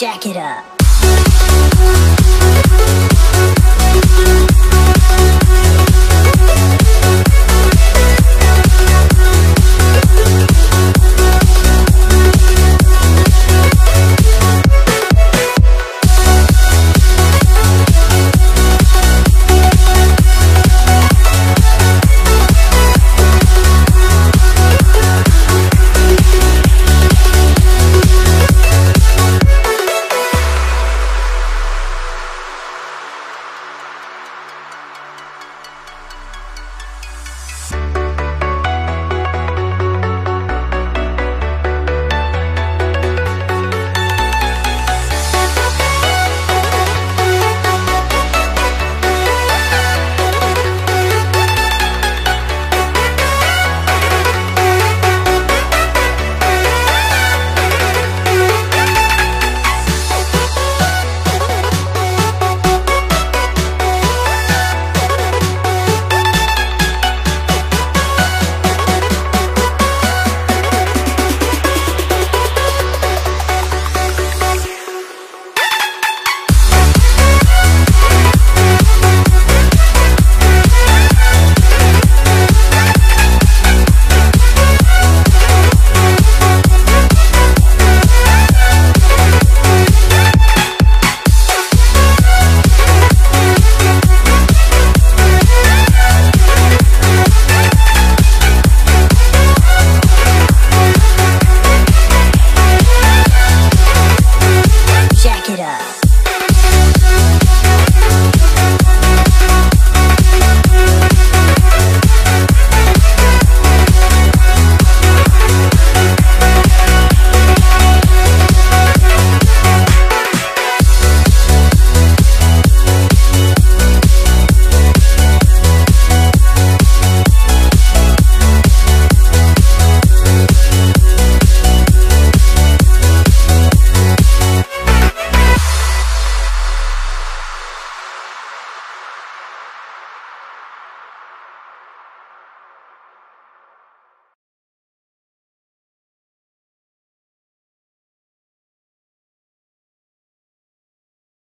jack it up.